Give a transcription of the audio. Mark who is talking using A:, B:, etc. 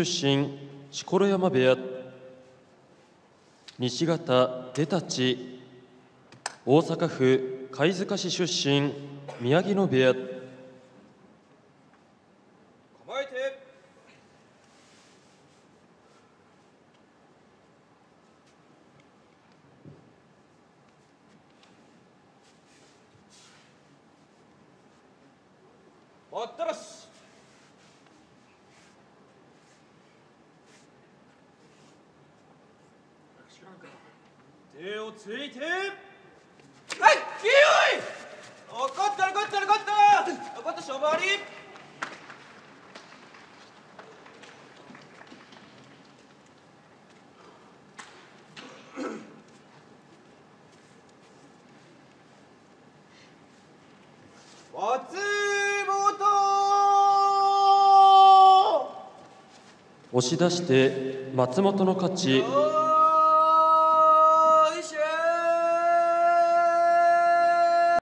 A: 出身錣山部屋西方出太刀大阪府貝塚市出身宮城野部屋。
B: 構えて。待ったらし手をついて。はい黄色い分かった分かった分かった分かった勝負あり。松本
A: 押し出して松本の勝ち